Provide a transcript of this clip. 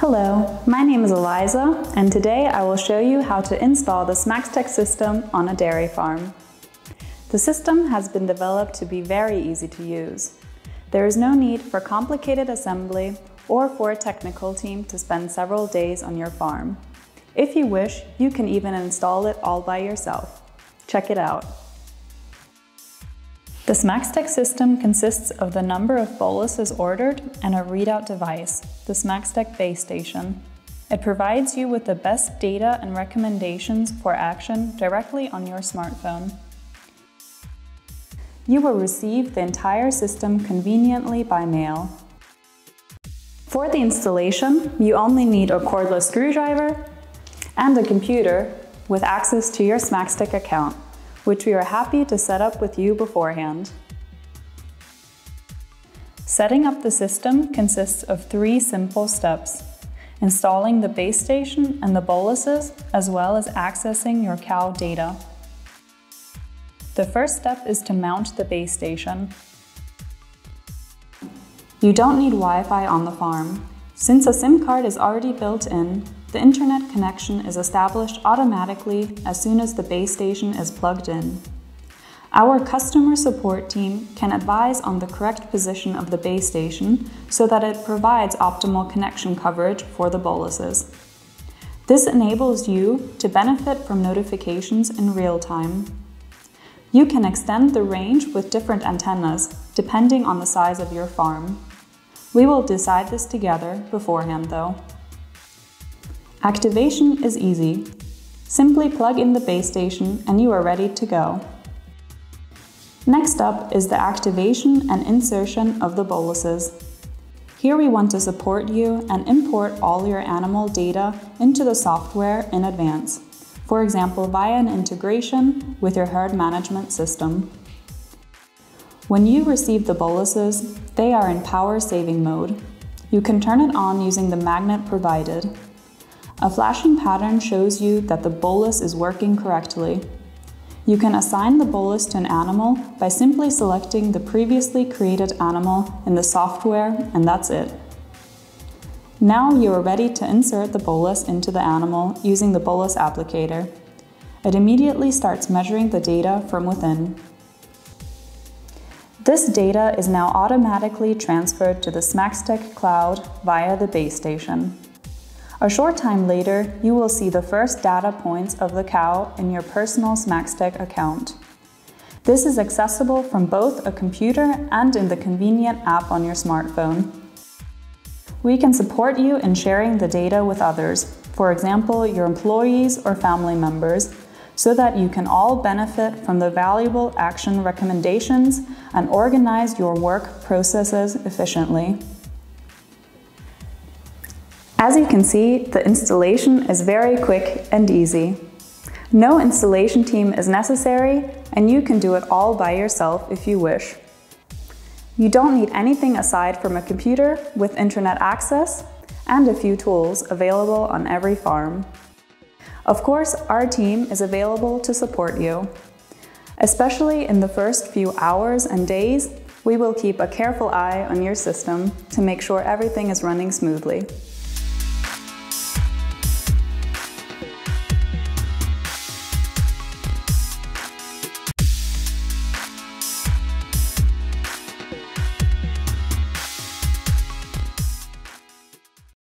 Hello, my name is Alisa, and today I will show you how to install the smaXtec system on a dairy farm. The system has been developed to be very easy to use. There is no need for complicated assembly or for a technical team to spend several days on your farm. If you wish, you can even install it all by yourself. Check it out. The smaXtec system consists of the number of boluses ordered and a readout device, the smaXtec base station. It provides you with the best data and recommendations for action directly on your smartphone. You will receive the entire system conveniently by mail. For the installation, you only need a cordless screwdriver and a computer with access to your smaXtec account which we are happy to set up with you beforehand. Setting up the system consists of three simple steps. Installing the base station and the boluses, as well as accessing your cow data. The first step is to mount the base station. You don't need Wi-Fi on the farm. Since a SIM card is already built in, the internet connection is established automatically as soon as the base station is plugged in. Our customer support team can advise on the correct position of the base station so that it provides optimal connection coverage for the boluses. This enables you to benefit from notifications in real time. You can extend the range with different antennas, depending on the size of your farm. We will decide this together beforehand though. Activation is easy. Simply plug in the base station and you are ready to go. Next up is the activation and insertion of the boluses. Here we want to support you and import all your animal data into the software in advance, for example via an integration with your herd management system. When you receive the boluses, they are in power saving mode. You can turn it on using the magnet provided. A flashing pattern shows you that the bolus is working correctly. You can assign the bolus to an animal by simply selecting the previously created animal in the software and that's it. Now you are ready to insert the bolus into the animal using the bolus applicator. It immediately starts measuring the data from within. This data is now automatically transferred to the smaXtec cloud via the base station. A short time later, you will see the first data points of the cow in your personal smaXtec account. This is accessible from both a computer and in the convenient app on your smartphone. We can support you in sharing the data with others, for example, your employees or family members, so that you can all benefit from the valuable action recommendations and organize your work processes efficiently. As you can see, the installation is very quick and easy. No installation team is necessary and you can do it all by yourself if you wish. You don't need anything aside from a computer with internet access and a few tools available on every farm. Of course, our team is available to support you. Especially in the first few hours and days, we will keep a careful eye on your system to make sure everything is running smoothly.